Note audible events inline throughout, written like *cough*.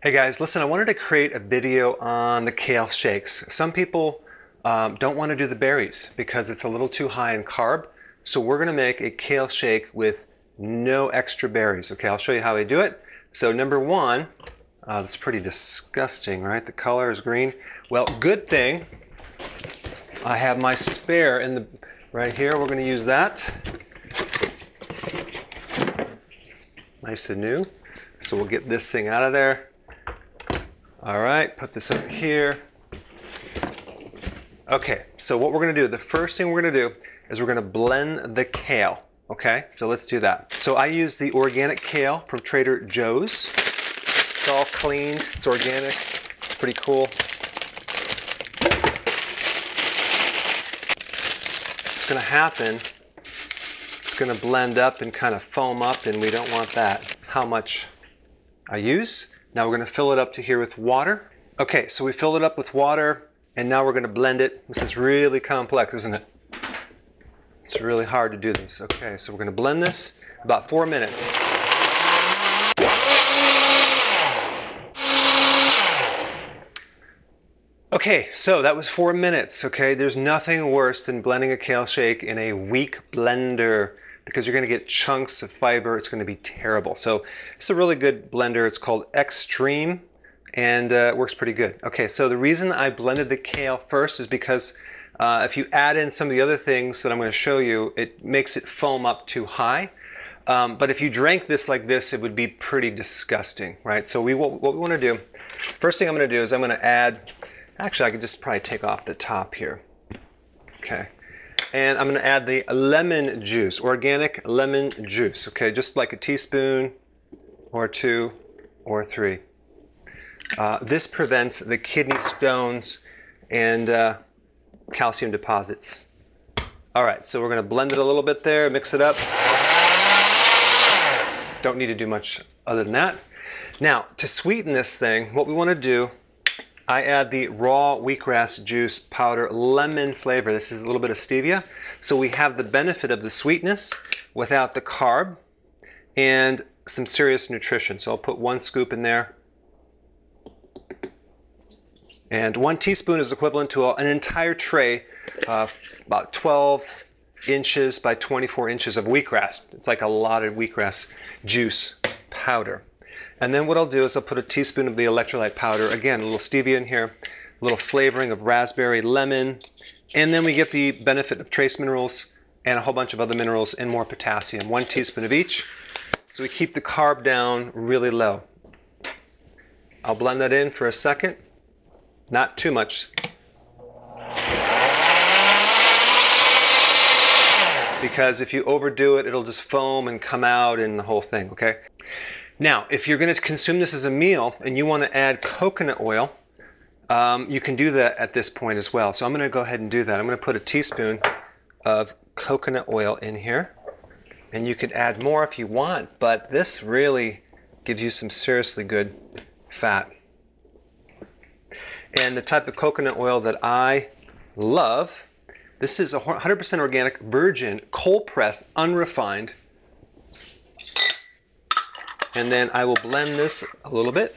Hey guys, listen, I wanted to create a video on the kale shakes. Some people um, don't want to do the berries because it's a little too high in carb. So we're going to make a kale shake with no extra berries. Okay, I'll show you how I do it. So number one, uh, that's pretty disgusting, right? The color is green. Well, good thing I have my spare in the right here. We're going to use that. Nice and new. So we'll get this thing out of there. All right, put this over here. Okay, so what we're gonna do, the first thing we're gonna do is we're gonna blend the kale, okay? So let's do that. So I use the organic kale from Trader Joe's. It's all cleaned, it's organic, it's pretty cool. What's gonna happen, it's gonna blend up and kind of foam up and we don't want that. How much I use? Now we're going to fill it up to here with water. Okay, so we filled it up with water and now we're going to blend it. This is really complex, isn't it? It's really hard to do this. Okay, so we're going to blend this about four minutes. Okay, so that was four minutes, okay? There's nothing worse than blending a kale shake in a weak blender because you're going to get chunks of fiber. It's going to be terrible. So it's a really good blender. It's called Extreme and uh, it works pretty good. Okay, so the reason I blended the kale first is because uh, if you add in some of the other things that I'm going to show you, it makes it foam up too high. Um, but if you drank this like this, it would be pretty disgusting, right? So we what, what we want to do, first thing I'm going to do is I'm going to add, actually I could just probably take off the top here. Okay. And I'm going to add the lemon juice, organic lemon juice. Okay, just like a teaspoon or two or three. Uh, this prevents the kidney stones and uh, calcium deposits. All right, so we're going to blend it a little bit there, mix it up. Don't need to do much other than that. Now, to sweeten this thing, what we want to do I add the raw wheatgrass juice powder lemon flavor. This is a little bit of stevia. So we have the benefit of the sweetness without the carb and some serious nutrition. So I'll put one scoop in there. And one teaspoon is equivalent to an entire tray, uh, about 12 inches by 24 inches of wheatgrass. It's like a lot of wheatgrass juice powder. And then what I'll do is I'll put a teaspoon of the electrolyte powder, again, a little stevia in here, a little flavoring of raspberry, lemon, and then we get the benefit of trace minerals and a whole bunch of other minerals and more potassium, one teaspoon of each. So we keep the carb down really low. I'll blend that in for a second, not too much. Because if you overdo it, it'll just foam and come out and the whole thing, okay? Now, if you're going to consume this as a meal and you want to add coconut oil, um, you can do that at this point as well. So I'm going to go ahead and do that. I'm going to put a teaspoon of coconut oil in here. And you could add more if you want, but this really gives you some seriously good fat. And the type of coconut oil that I love, this is 100% organic, virgin, cold pressed, unrefined and then I will blend this a little bit.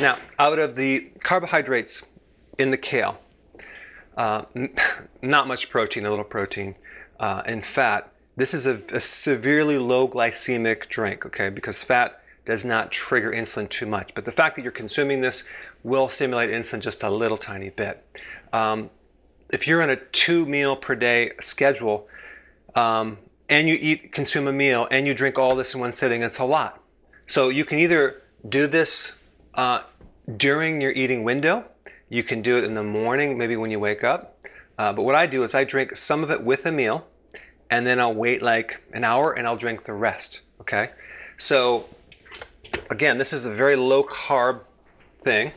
Now, out of the carbohydrates in the kale, uh, *laughs* not much protein, a little protein, uh, and fat. This is a, a, severely low glycemic drink, okay, because fat does not trigger insulin too much. But the fact that you're consuming this will stimulate insulin just a little tiny bit. Um, if you're on a two meal per day schedule um, and you eat, consume a meal and you drink all this in one sitting, it's a lot. So you can either do this uh, during your eating window, you can do it in the morning, maybe when you wake up. Uh, but what I do is I drink some of it with a meal and then I'll wait like an hour and I'll drink the rest. Okay? So again, this is a very low carb thing.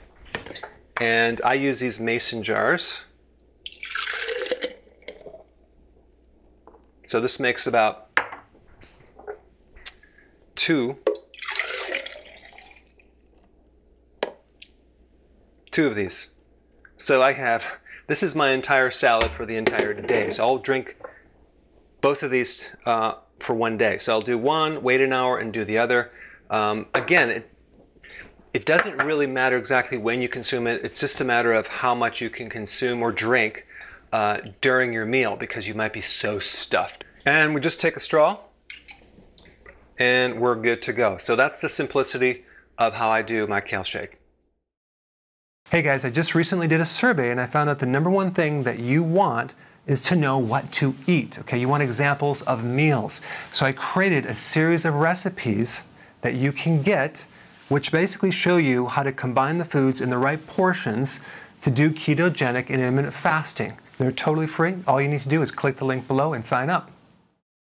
And I use these mason jars. So this makes about two, two of these. So I have, this is my entire salad for the entire day. So I'll drink both of these uh, for one day. So I'll do one, wait an hour, and do the other. Um, again, it, it doesn't really matter exactly when you consume it. It's just a matter of how much you can consume or drink uh, during your meal because you might be so stuffed. And we just take a straw and we're good to go. So that's the simplicity of how I do my kale shake. Hey guys, I just recently did a survey and I found out the number one thing that you want is to know what to eat. Okay, you want examples of meals. So I created a series of recipes that you can get which basically show you how to combine the foods in the right portions to do ketogenic and intermittent fasting. They're totally free. All you need to do is click the link below and sign up.